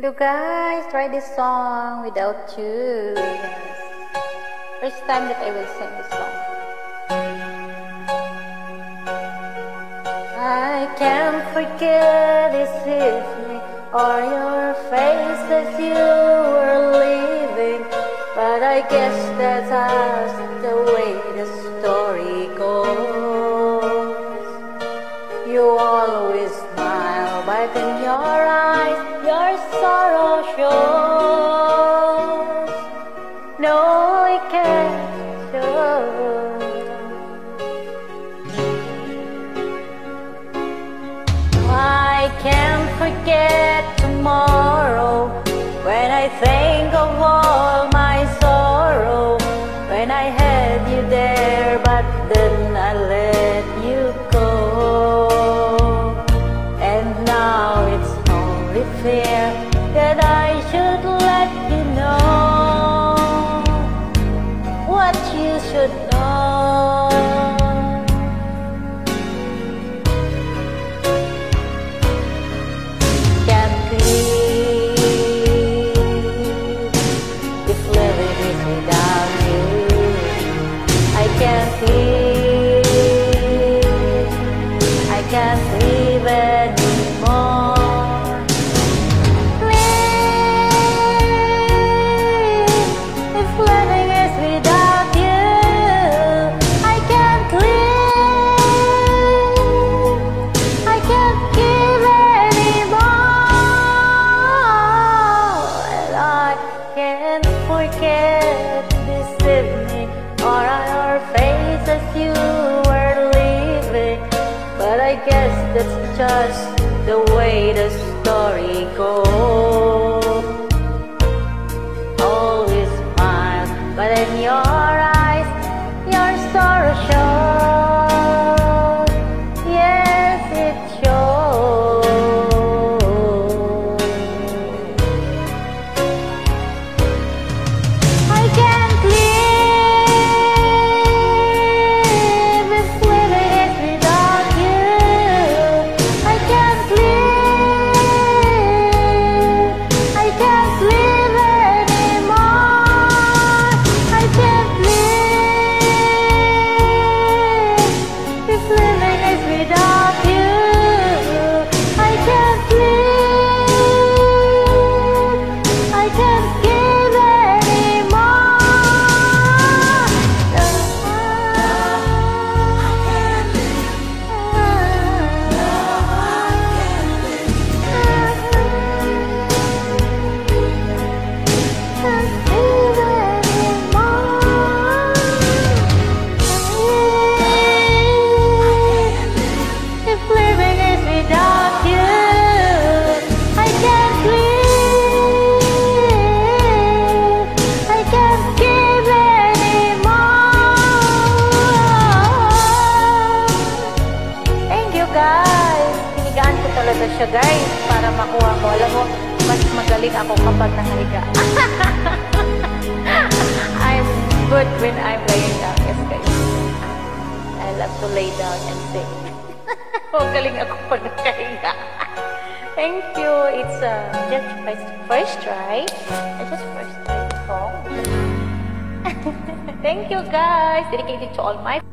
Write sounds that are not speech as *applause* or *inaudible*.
Hello guys, try this song without you. First time that I will sing this song. I can't forget this evening or your face as you were leaving, but I guess that's just forget tomorrow when I think of all my sorrow. When I had you there, but then I let you go. And now it's only fair that I should let you know what you should know. Just the way the story goes. Talaga siya guys para makuha mo. Alam mo, mas magaling ako kapag nakahiga. *laughs* I'm good when I'm laying down. Yes guys. I love to lay down and sing. *laughs* Magaling ako *laughs* pag nakahiga. Thank you. It's uh, just first, first try. I just first try the song. Thank you guys. Dedicated to all my